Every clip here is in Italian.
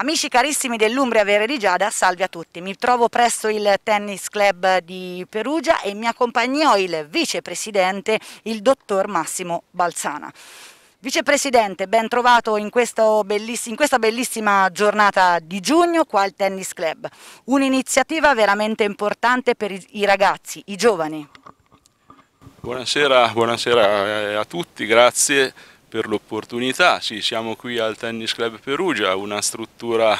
Amici carissimi dell'Umbria Vererigiada, salve a tutti. Mi trovo presso il Tennis Club di Perugia e compagnia ho il vicepresidente, il dottor Massimo Balzana. Vicepresidente, ben trovato in, in, questa bellissima giornata di giugno qua al Tennis Club. Un'iniziativa veramente importante per i, i ragazzi, i giovani. Buonasera, buonasera a tutti, grazie per l'opportunità. Sì, siamo qui al Tennis Club Perugia, una struttura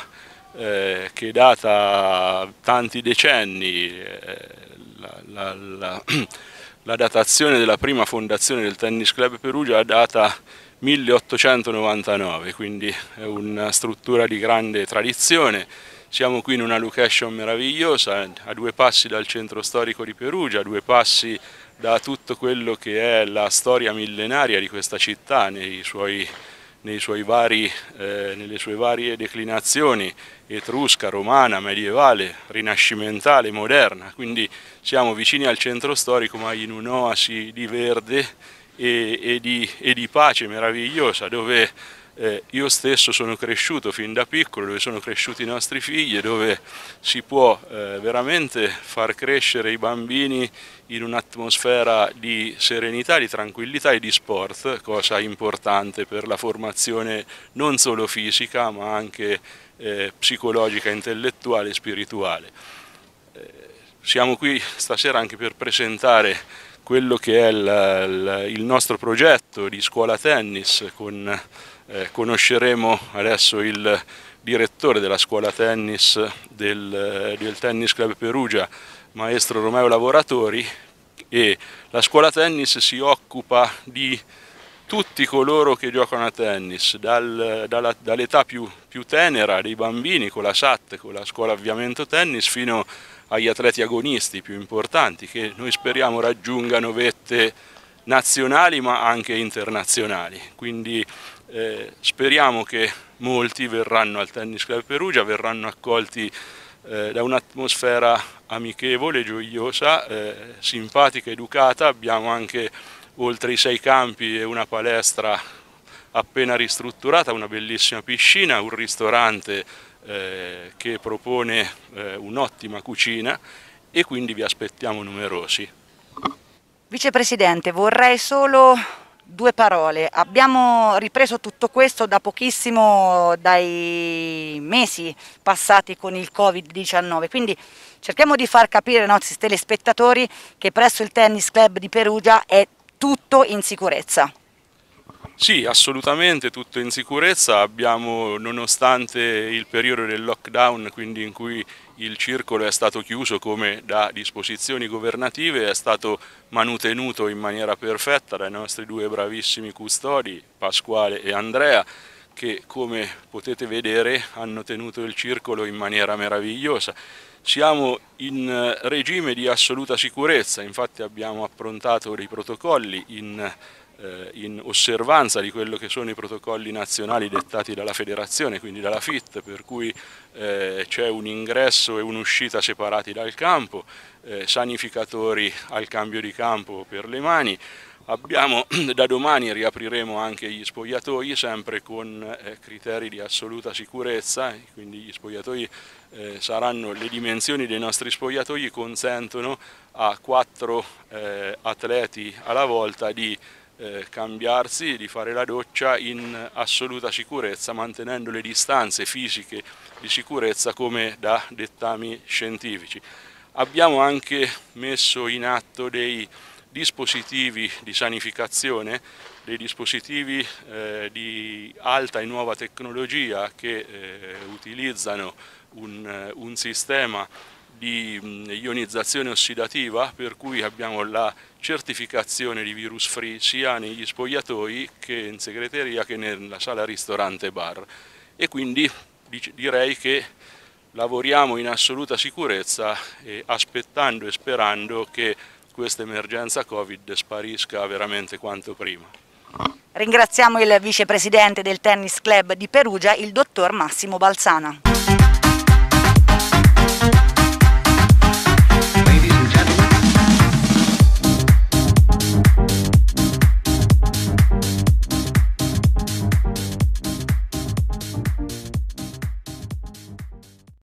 eh, che data tanti decenni, eh, la, la, la, la, datazione della prima fondazione del Tennis Club Perugia data 1899, quindi è una struttura di grande tradizione. Siamo qui in una location meravigliosa, a due passi dal centro storico di Perugia, a due passi da tutto quello che è la storia millenaria di questa città nei suoi, nei suoi vari, eh, nelle sue varie declinazioni, etrusca, romana, medievale, rinascimentale, moderna, quindi siamo vicini al centro storico ma in un'oasi di verde e, e, di, e di pace meravigliosa dove eh, io stesso sono cresciuto fin da piccolo, dove sono cresciuti i nostri figli, dove si può eh, veramente far crescere i bambini in un'atmosfera di serenità, di tranquillità e di sport, cosa importante per la formazione non solo fisica ma anche eh, psicologica, intellettuale e spirituale. Eh, siamo qui stasera anche per presentare quello che è il, il nostro progetto di scuola tennis con eh, conosceremo adesso il direttore della scuola tennis del, del Tennis Club Perugia, maestro Romeo Lavoratori, e la scuola tennis si occupa di tutti coloro che giocano a tennis, dal, dall'età più, più, tenera dei bambini con la SAT, con la scuola avviamento tennis, fino agli atleti agonisti più importanti che noi speriamo raggiungano vette nazionali ma anche internazionali. Quindi eh, speriamo che molti verranno al Tennis Club Perugia, verranno accolti eh, da un'atmosfera amichevole, gioiosa, eh, simpatica, educata. Abbiamo anche oltre i sei campi e una palestra appena ristrutturata, una bellissima piscina, un ristorante eh, che propone eh, un'ottima cucina e quindi vi aspettiamo numerosi. Vicepresidente, vorrei solo due parole. Abbiamo ripreso tutto questo da pochissimo, dai mesi passati con il Covid-19, quindi cerchiamo di far capire ai nostri telespettatori che presso il Tennis Club di Perugia è tutto in sicurezza. Sì, assolutamente tutto in sicurezza, abbiamo nonostante il periodo del lockdown, quindi in cui il circolo è stato chiuso come da disposizioni governative, è stato manutenuto in maniera perfetta dai nostri due bravissimi custodi, Pasquale e Andrea, che come potete vedere hanno tenuto il circolo in maniera meravigliosa. Siamo in regime di assoluta sicurezza, infatti abbiamo approntato dei protocolli in in osservanza di quello che sono i protocolli nazionali dettati dalla federazione, quindi dalla FIT, per cui eh, c'è un ingresso e un'uscita separati dal campo, eh, sanificatori al cambio di campo per le mani, Abbiamo, da domani riapriremo anche gli spogliatoi sempre con eh, criteri di assoluta sicurezza, quindi gli spogliatoi eh, saranno, le dimensioni dei nostri spogliatoi consentono a quattro eh, atleti alla volta di eh, cambiarsi, di fare la doccia in assoluta sicurezza, mantenendo le distanze fisiche di sicurezza come da dettami scientifici. Abbiamo anche messo in atto dei dispositivi di sanificazione, dei dispositivi eh, di alta e nuova tecnologia che eh, utilizzano un, un sistema di ionizzazione ossidativa per cui abbiamo la certificazione di virus free sia negli spogliatoi che in segreteria che nella sala ristorante bar e quindi direi che lavoriamo in assoluta sicurezza e aspettando e sperando che questa emergenza Covid sparisca veramente quanto prima. Ringraziamo il vicepresidente del Tennis Club di Perugia, il dottor Massimo Balzana.